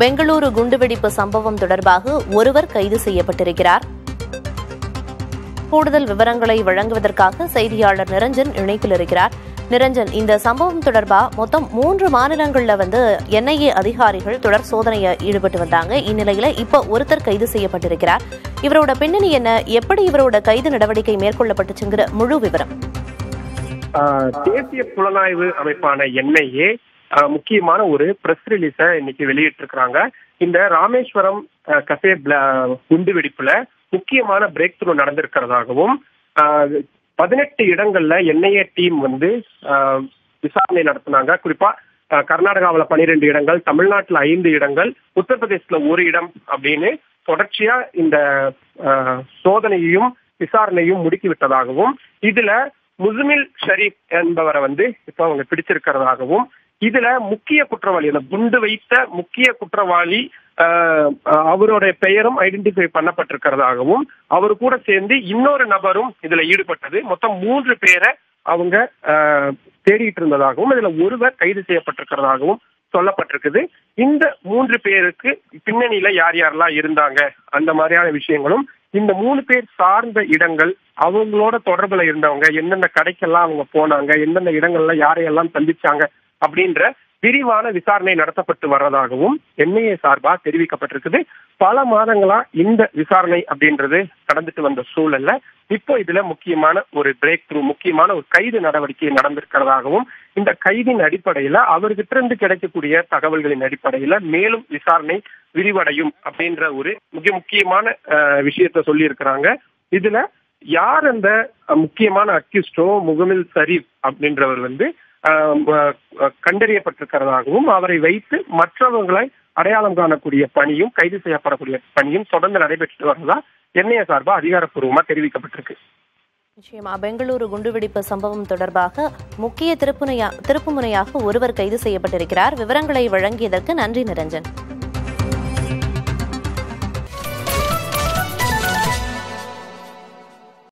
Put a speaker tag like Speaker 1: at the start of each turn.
Speaker 1: பெங்களூரு குண்டுவெடிப்பு சம்பவம் தொடர்பாக ஒருவர் கைது செய்யப்பட்டிருக்கிறார். கூடுதல் விவரங்களை வழங்குவதற்காக செய்தியாளர் நிரஞ்சன் இணைப்பில் இருக்கிறார். நிரஞ்சன் இந்த சம்பவம் தொடர்பா? மொத்தம் மூன்று மாநிலங்கள்ல வந்து என்ஐஏ அதிகாரிகள் தொடர் சோதனையை ஈடுபட்டு வந்தாங்க. இந்நிலையில இப்ப ஒருத்தர் கைது செய்யப்பட்டிருக்கிறார். இவரோட பின்னணி என்ன? எப்படி இவரோட கைது நடவடிக்கை மேற்கொள்ளப்பட்டுச்சுங்கிற முழு விவரம்.
Speaker 2: தேசிய புலனாய்வு அமைப்பான என்ஐஏ முக்கியமான ஒரு பிரஸ் ரிலீஸ இன்னைக்கு வெளியிட்டிருக்கிறாங்க. இந்த ராமேஸ்வரம் கஃபே குண்டு வெடிப்புல முக்கியமான பிரேக் த்ரூ நடந்திருக்கிறதாகவும் பதினெட்டு இடங்கள்ல என்ஐஏ டீம் வந்து ஆஹ் விசாரணை நடத்தினாங்க. குறிப்பா கர்நாடகாவில பனிரெண்டு இடங்கள் தமிழ்நாட்டுல ஐந்து இடங்கள் உத்தரப்பிரதேசத்துல ஒரு இடம் அப்படின்னு தொடர்ச்சியா இந்த ஆஹ் சோதனையையும் விசாரணையும் முடுக்கி விட்டதாகவும் இதுல முசுமில் ஷரீப் என்பவரை வந்து இப்ப அவங்க பிடிச்சிருக்கிறதாகவும் இதுல முக்கிய குற்றவாளி அந்த குண்டு வைத்த முக்கிய குற்றவாளி அவருடைய பெயரும் ஐடென்டிஃபை பண்ணப்பட்டிருக்கிறதாகவும் அவர் கூட சேர்ந்து இன்னொரு நபரும் இதுல ஈடுபட்டது. மொத்தம் மூன்று பேரை அவங்க தேடிட்டு இருந்ததாகவும் இதுல ஒருவர் கைது செய்யப்பட்டிருக்கிறதாகவும் சொல்லப்பட்டிருக்குது. இந்த மூன்று பேருக்கு பின்னணியில யார் யாரெல்லாம் இருந்தாங்க அந்த மாதிரியான விஷயங்களும் இந்த மூணு பேர் சார்ந்த இடங்கள் அவங்களோட தொடர்புல இருந்தவங்க என்னென்ன கடைக்கெல்லாம் அவங்க போனாங்க எந்தெந்த இடங்கள்ல யாரையெல்லாம் சந்திச்சாங்க அப்படின்ற விரிவான விசாரணை நடத்தப்பட்டு வர்றதாகவும் என்ஐஏ சார்பா தெரிவிக்கப்பட்டிருக்குது. பல மாதங்களா இந்த விசாரணை அப்படின்றது நடந்துட்டு வந்த சூழல்ல இப்போ இதுல முக்கியமான ஒரு பிரேக் த்ரூ முக்கியமான ஒரு கைது நடவடிக்கை நடந்திருக்கிறதாகவும் இந்த கைதின் அடிப்படையில அவர்கிட்ட இருந்து கிடைக்கக்கூடிய தகவல்களின் அடிப்படையில மேலும் விசாரணை விரிவடையும் அப்படின்ற ஒரு மிக முக்கியமான விஷயத்த சொல்லி இருக்கிறாங்க இதுல யார் அந்த முக்கியமான அக்யூஸ்டோ முகமில் சரீப் அப்படின்றவர் வந்து கண்டறியப்பட்டிருக்கிறதாகவும் அவரை வைத்து மற்றவர்களை அடையாளம் காணக்கூடிய பணியும் கைது செய்யப்படக்கூடிய பணியும் தொடர்ந்து நடைபெற்று வருவதா என்ஐஏ சார்பா அதிகாரப்பூர்வமா தெரிவிக்கப்பட்டிருக்கு.
Speaker 1: நிச்சயமா பெங்களூரு குண்டுவெடிப்பு சம்பவம் தொடர்பாக முக்கிய திருப்புனையா திருப்புமுனையாக ஒருவர் கைது செய்யப்பட்டிருக்கிறார். விவரங்களை வழங்கியதற்கு நன்றி நிரஞ்சன்.